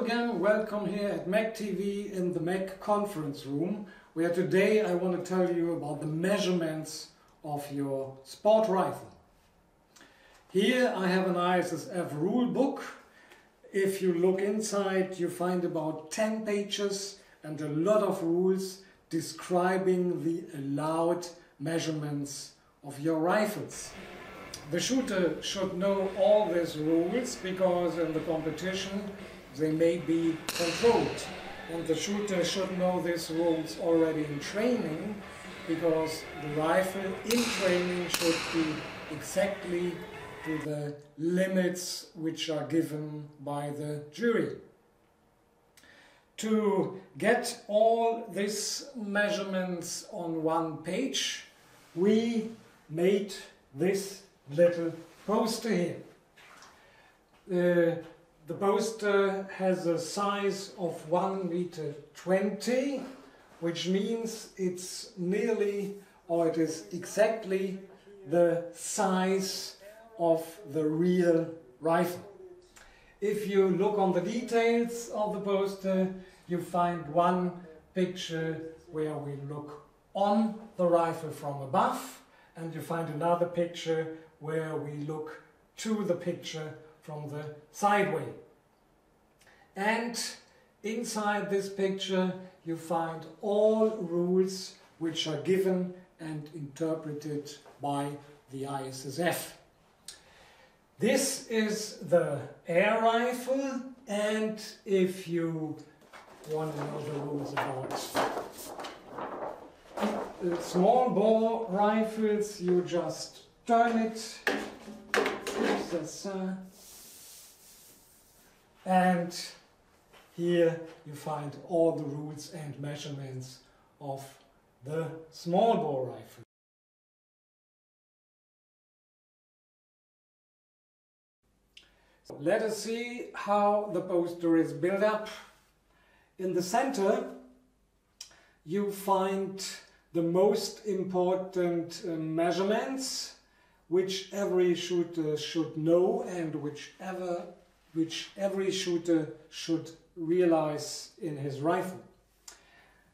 Again, welcome here at MEC TV in the MEC conference room where today I want to tell you about the measurements of your sport rifle. Here I have an ISSF rule book. If you look inside you find about 10 pages and a lot of rules describing the allowed measurements of your rifles. The shooter should know all these rules because in the competition they may be controlled. And the shooter should know these rules already in training because the rifle in training should be exactly to the limits which are given by the jury. To get all these measurements on one page, we made this little poster here. Uh, the poster has a size of 1 meter 20, which means it's nearly, or it is exactly the size of the real rifle. If you look on the details of the poster, you find one picture where we look on the rifle from above and you find another picture where we look to the picture from the sideway. And inside this picture you find all rules which are given and interpreted by the ISSF. This is the air rifle and if you want to know the rules about small bore rifles you just turn it and here you find all the rules and measurements of the small bore rifle. So Let us see how the poster is built up. In the center you find the most important uh, measurements which every shooter should know and whichever, which every shooter should realize in his rifle.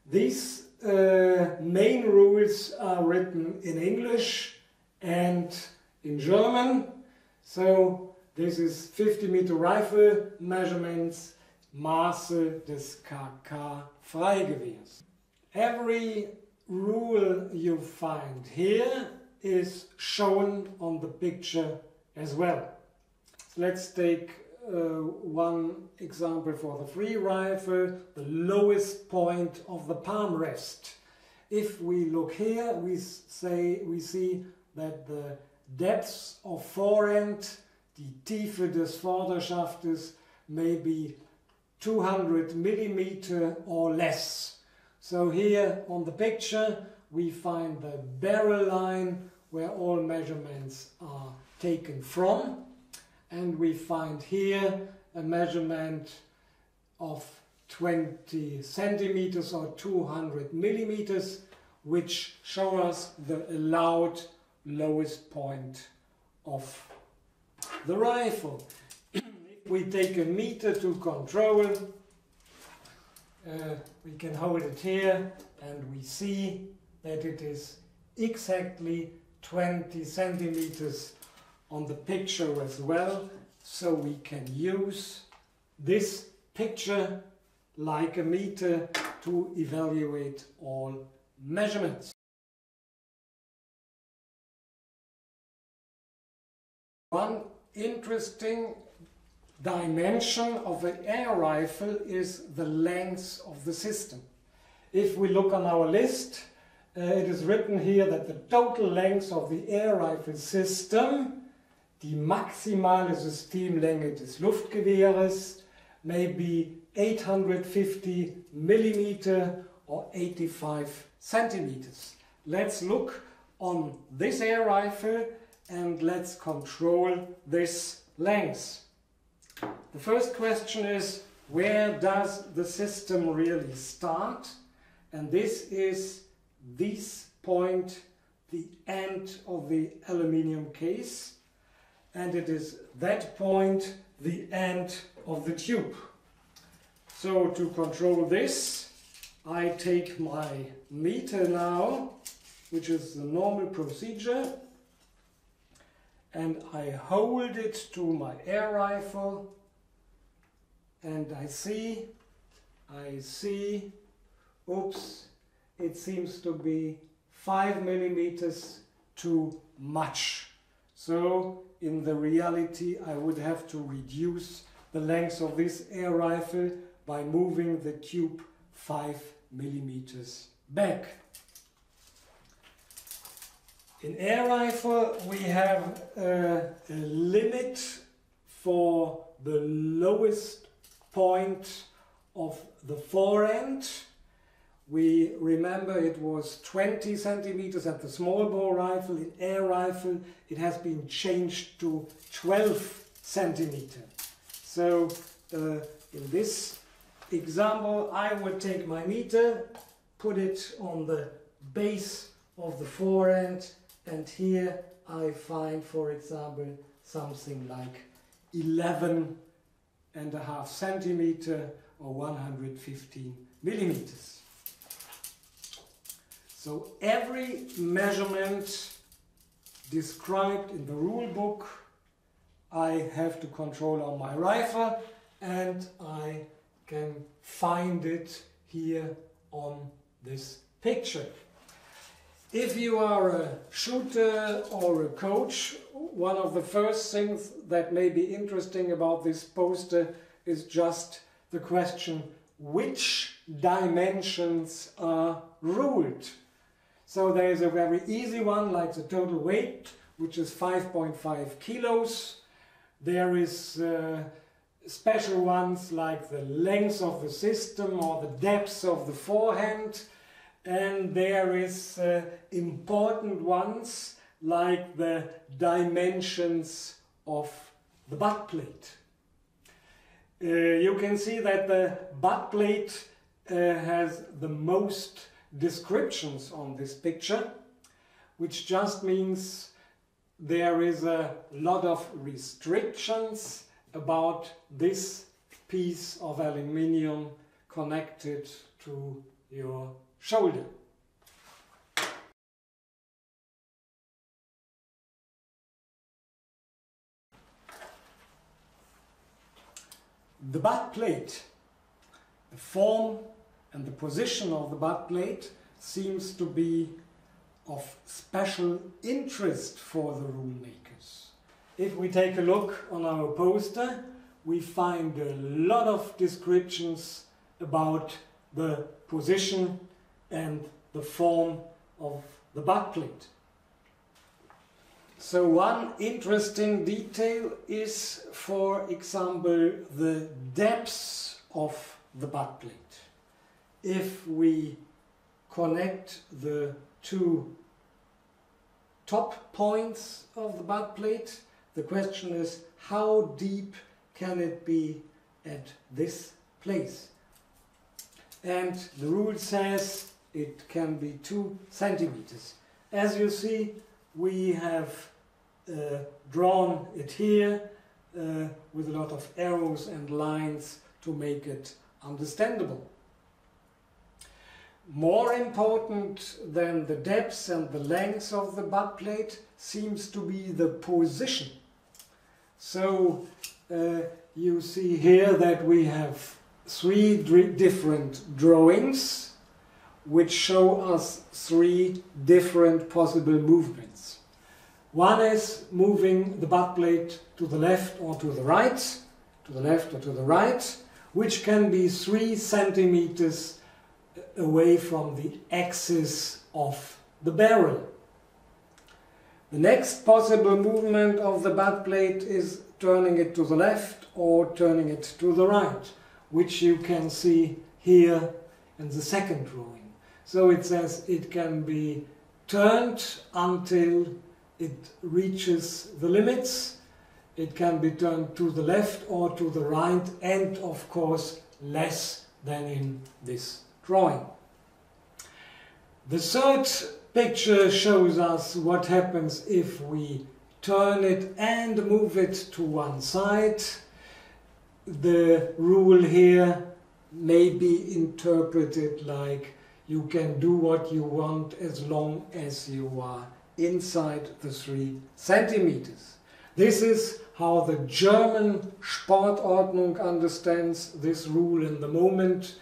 These uh, main rules are written in English and in German. So this is 50 meter rifle measurements, Maße des KK Freigewehrs. Every rule you find here is shown on the picture as well. Let's take uh, one example for the free rifle, the lowest point of the palm rest. If we look here, we say we see that the depths of forend, die Tiefe des Vorderschaftes, may be 200 millimeter or less. So here on the picture we find the barrel line where all measurements are taken from and we find here a measurement of 20 centimeters or 200 millimeters which show us the allowed lowest point of the rifle. if we take a meter to control, uh, we can hold it here and we see that it is exactly 20 centimeters on the picture as well so we can use this picture like a meter to evaluate all measurements. One interesting dimension of an air rifle is the length of the system. If we look on our list, uh, it is written here that the total length of the air rifle system, die maximale Systemlänge des Luftgewehres, may be 850 millimeter or 85 centimeters. Let's look on this air rifle and let's control this length. The first question is where does the system really start? And this is this point, the end of the aluminium case. And it is that point, the end of the tube. So to control this, I take my meter now, which is the normal procedure, and I hold it to my air rifle and I see, I see, oops, it seems to be 5 millimeters too much. So in the reality I would have to reduce the length of this air rifle by moving the tube 5 millimeters back. In air rifle we have a, a limit for the lowest point of the forend. We remember it was 20 centimeters at the small bore rifle. In air rifle it has been changed to 12 centimeter. So uh, in this example I would take my meter, put it on the base of the forend and here I find, for example, something like 11 and a half centimeter or 115 millimeters. So every measurement described in the rule book I have to control on my rifle and I can find it here on this picture. If you are a shooter or a coach, one of the first things that may be interesting about this poster is just the question which dimensions are ruled. So there is a very easy one like the total weight which is 5.5 kilos. There is uh, special ones like the length of the system or the depth of the forend and there is uh, important ones like the dimensions of the butt plate. Uh, you can see that the butt plate uh, has the most descriptions on this picture, which just means there is a lot of restrictions about this piece of aluminium connected to your shoulder. The butt plate, the form and the position of the butt plate seems to be of special interest for the rule makers. If we take a look on our poster, we find a lot of descriptions about the position and the form of the butt plate. So one interesting detail is, for example, the depth of the butt plate. If we connect the two top points of the butt plate, the question is how deep can it be at this place? And the rule says it can be two centimeters. As you see, we have uh, drawn it here uh, with a lot of arrows and lines to make it understandable. More important than the depth and the length of the butt plate seems to be the position. So uh, you see here that we have three different drawings which show us three different possible movements. One is moving the butt plate to the left or to the right, to the left or to the right, which can be three centimeters away from the axis of the barrel. The next possible movement of the butt plate is turning it to the left or turning it to the right, which you can see here in the second drawing. So it says it can be turned until it reaches the limits. It can be turned to the left or to the right and of course less than in this drawing. The third picture shows us what happens if we turn it and move it to one side. The rule here may be interpreted like you can do what you want as long as you are inside the three centimeters. This is how the German Sportordnung understands this rule in the moment.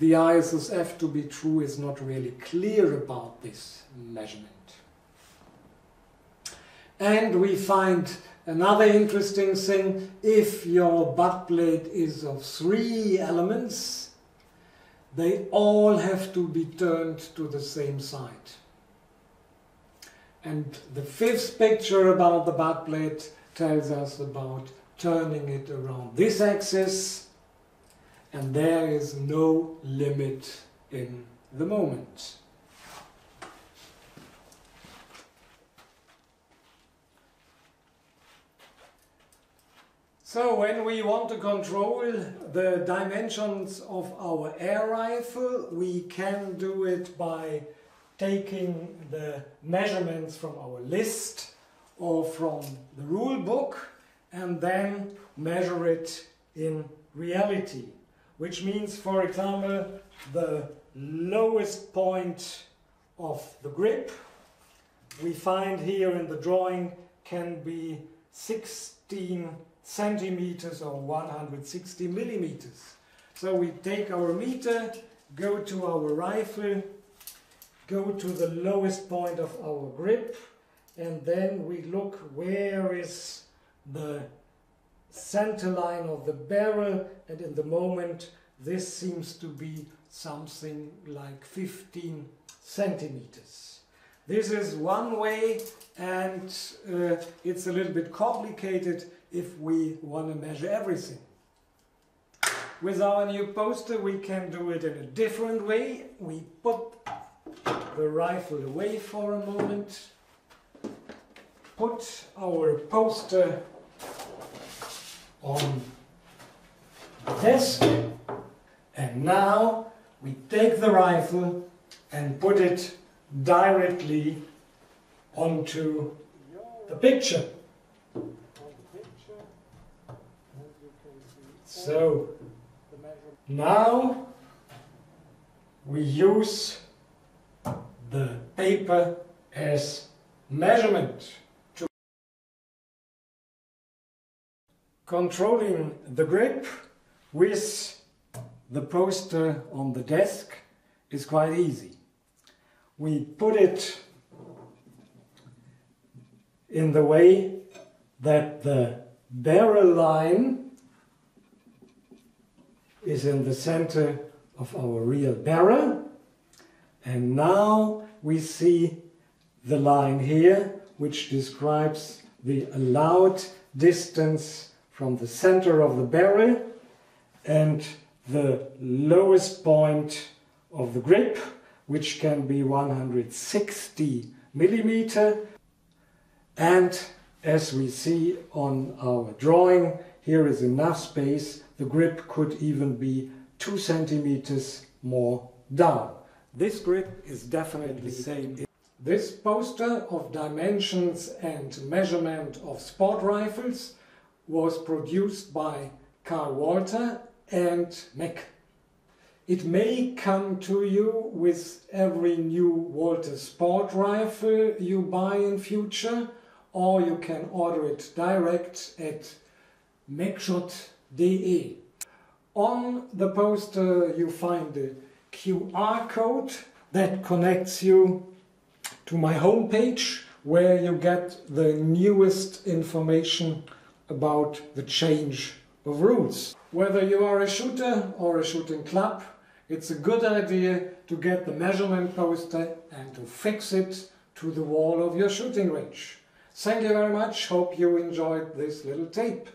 The ISSF to be true is not really clear about this measurement. And we find another interesting thing, if your butt plate is of three elements, they all have to be turned to the same side. And the fifth picture about the butt plate tells us about turning it around this axis and there is no limit in the moment. So when we want to control the dimensions of our air rifle, we can do it by taking the measurements from our list or from the rule book and then measure it in reality. Which means, for example, the lowest point of the grip we find here in the drawing can be 16 centimeters or 160 millimeters. So we take our meter, go to our rifle, go to the lowest point of our grip, and then we look where is the center line of the barrel, and in the moment this seems to be something like 15 centimeters. This is one way and uh, it's a little bit complicated if we want to measure everything. With our new poster we can do it in a different way. We put the rifle away for a moment, put our poster on the desk and now we take the rifle and put it directly onto the picture. So now we use the paper as measurement controlling the grip with the poster on the desk is quite easy. We put it in the way that the barrel line is in the center of our real barrel. And now we see the line here, which describes the allowed distance from the center of the barrel and the lowest point of the grip, which can be 160 millimeter. And as we see on our drawing, here is enough space the grip could even be two centimeters more down. This grip is definitely the same. This poster of dimensions and measurement of sport rifles was produced by Carl Walther and MEC. It may come to you with every new Walther sport rifle you buy in future or you can order it direct at macshot.com DE. On the poster you find the QR code that connects you to my homepage where you get the newest information about the change of rules. Whether you are a shooter or a shooting club, it's a good idea to get the measurement poster and to fix it to the wall of your shooting range. Thank you very much, hope you enjoyed this little tape.